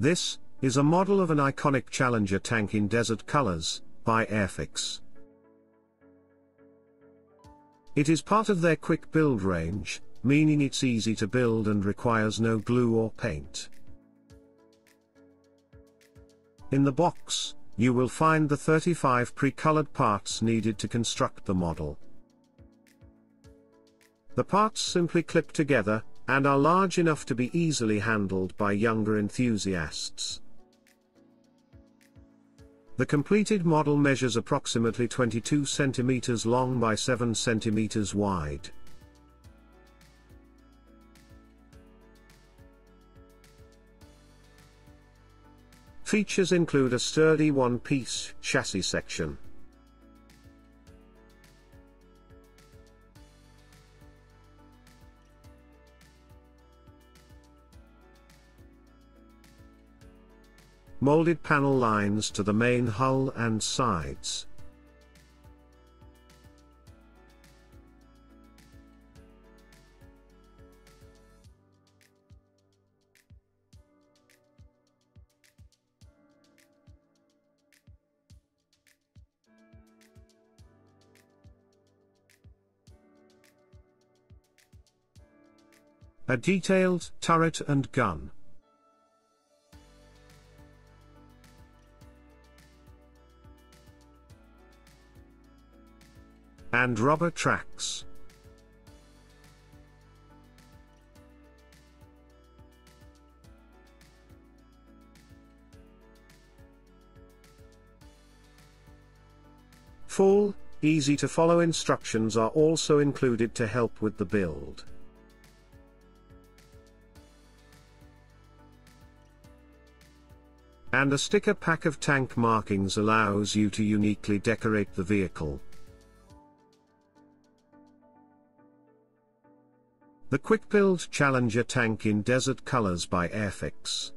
This is a model of an iconic Challenger tank in desert colors, by Airfix. It is part of their quick build range, meaning it's easy to build and requires no glue or paint. In the box, you will find the 35 pre-colored parts needed to construct the model. The parts simply clip together, and are large enough to be easily handled by younger enthusiasts. The completed model measures approximately 22 cm long by 7 cm wide. Features include a sturdy one-piece chassis section. Molded panel lines to the main hull and sides. A detailed turret and gun. And rubber tracks. Full, easy to follow instructions are also included to help with the build. And a sticker pack of tank markings allows you to uniquely decorate the vehicle. The Quick Build Challenger tank in desert colors by Airfix.